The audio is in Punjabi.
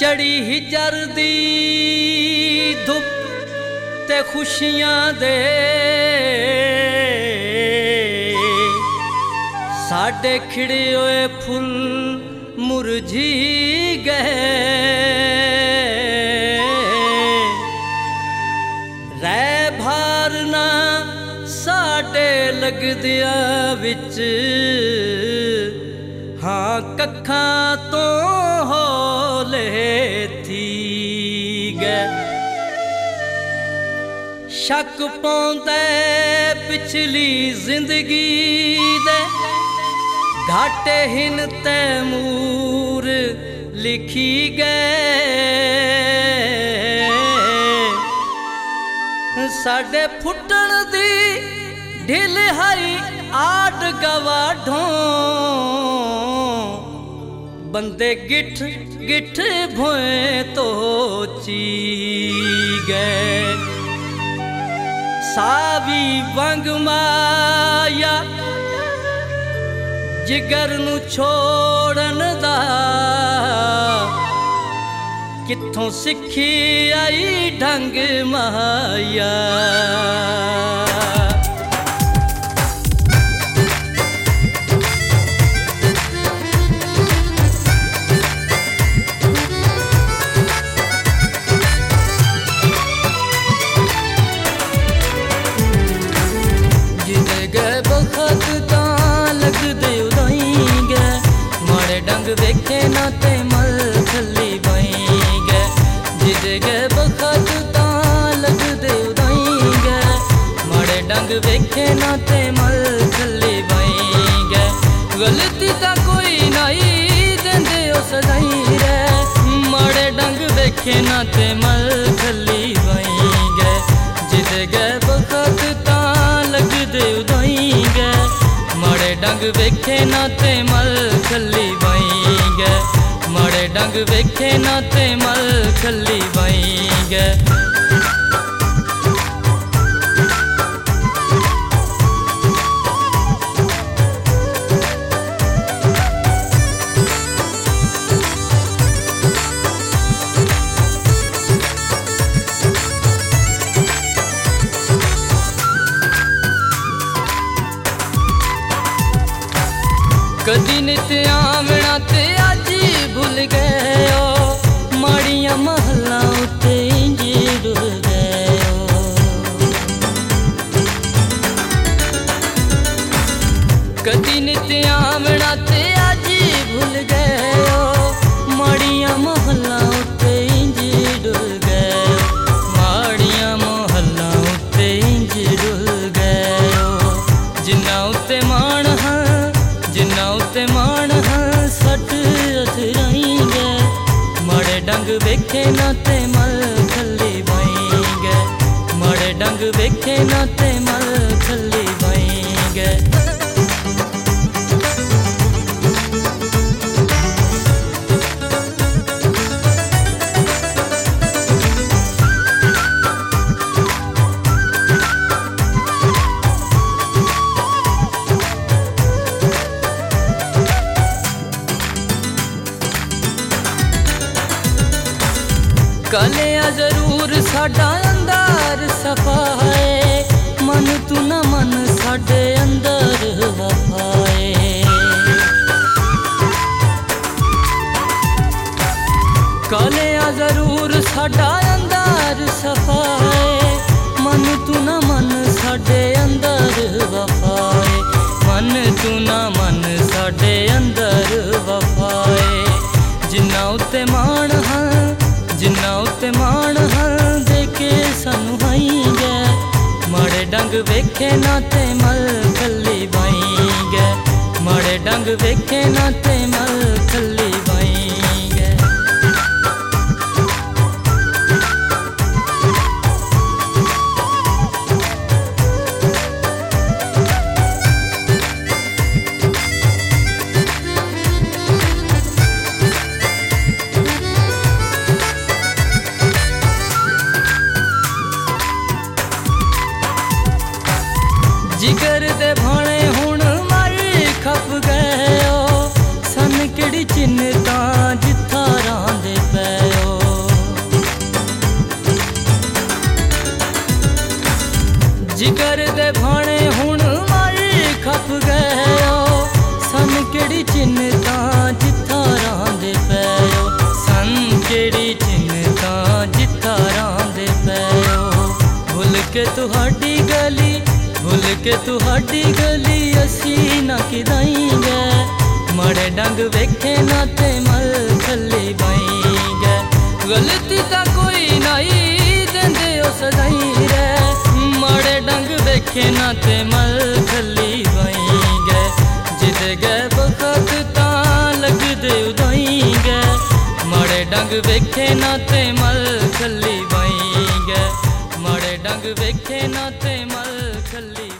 ਚੜੀ ਹੀ ਦੀ ਧੁੱਪ ਤੇ ਖੁਸ਼ੀਆਂ ਦੇ। ਸਾਡੇ ਖਿੜੇ ਹੋਏ ਫੁੱਲ ਮੁਰਝੀ ਗਏ। ਰਹਿ ਭਾਰਨਾ ਸਾਡੇ ਲੱਗਦਿਆਂ ਵਿੱਚ, ਹਾਂ ਕੱਖਾਂ ਥੀ ਸ਼ੱਕ ਪਾਉਂਦਾ ਪਿਛਲੀ ਜ਼ਿੰਦਗੀ ਦੇ। ਘਾਟੇ ਹਿਨ ਤੈਮੂਰ ਲਿਖੀ ਗਏ। ਸਾਡੇ ਫੁੱਟਣ ਦੀ ਢਿਲ ਹਈ ਆਟ ਗਵਾਢੋਂ। ਬੰਦੇ ਗਿੱਠ ਗਿੱਠ ਭੋਏ ਤੋਚੀ ਗਏ। ਸਾਵੀ ਵੰਗ ਮਾਇਆ, ਜਿਗਰ ਨੂੰ ਛੋੜਨ ਦਾ। ਕਿੱਥੋਂ ਸਿੱਖੀ ਆਈ ਢੰਗ ਮਾਇਆ? ਮਾੜੇ ਵੇਖੇ ਨਾ ਤੇ ਮਲ ਥੱਲੀ ਬਈ ਗਲਤੀ ਤਾਂ ਕੋਈ ਨਹੀਂ ਦਿੰਦੇ ਉਹ ਸਦਾਈ ਰਹਿ। ਮਾੜੇ ਡੰਗ ਵੇਖੇ ਨਾ ਤੇ ਮਲ ਥੱਲੀ ਬਈ ਗਏ ਜਿਹਦੇ ਗਏ ਬਖਤ ਤਾਂ ਲੱਗਦੇ ਉਦਾਈ ਮਾੜੇ ਡੰਗ ਵੇਖੇ ਨਾ ਤੇ ਮਲ ਖੱਲੀ ਬਈ ਗਏ ਮਾੜੇ ਡੰਗ ਵੇਖੇ ਨਾ ਤੇ ਮਲ ਖੱਲੀ ਬਈ ਕਦੀ ਨਿਤ ਆਵਣਾ ਤੇ ਅੱਜ ਭੁੱਲ ਗਏ ਓ ਮਾੜੀਆਂ ਮਹੱਲਾਂ ਉੱਤੇ ਵੇਖੇ ਨਾ ਤੇ ਮਲ ਖੱਲੀ ਬਈ ਗਏ। ਡੰਗ ਵੇਖੇ ਨਾ ਤੇ ਮਲ ਕਾਲਿਆ ਜ਼ਰੂਰ ਸਾਡਾ ਅੰਦਰ ਸਫਾਏ ਮਨ ਤੂੰ ਨਾ ਮਨ ਸਾਡੇ ਅੰਦਰ ਵਫਾਏ ਕਾਲਿਆ ਜ਼ਰੂਰ ਸਾਡਾ ਅੰਦਰ ਸਫਾਏ ਮਨ ਤੂੰ ਨਾ ਮਨ ਸਾਡੇ ਅੰਦਰ ਵਫਾਏ ਮਨ ਤੂੰ ਨਾ ਮਨ ਸਾਡੇ ਵੇਖੇ ਨਾ ਤੇ ਮਲ ਖੱਲੀ ਬਾਈ ਗਏ। ਮਾੜੇ ਡੰਗ ਵੇਖੇ ਨਾ ਤੇ ਮਲ ਖੱਲੀ ਕੇ ਤੁਹਾਡੀ ਗਲੀ, ਭੁੱਲ ਕੇ ਤੁਹਾਡੀ ਗਲੀ ਅਸੀਂ ਨਾ ਕਿਦਾਈ ਗਏ ਡੰਗ ਵੇਖੇ ਨਾ ਤੇ ਮਲ ਖੱਲੀ ਬਾਈ ਗਏ ਗਲਤੀ ਤਾਂ ਕੋਈ ਨਹੀਂ ਦਿੰਦੇ ਉਹ ਸਦਾਈ ਰਹਿ ਮਾੜੇ ਡੰਗ ਵੇਖੇ ਨਾ ਤੇ ਮਲ ਖੱਲੀ ਬਾਈ ਗਏ ਜਿੱਦ ਗਏ ਬਖਤ ਤਾਂ ਲੱਗਦੇ ਉਦਾਈ ਗਏ ਮਾੜੇ ਡੰਗ ਵੇਖੇ ਨਾ ਤੇ ਮਲ ਖੱਲੀ ਬਾਈ ਰੰਗ ਵੇਖੇ ਨਾ ਤੇ ਮਲ ਖੱਲੀ।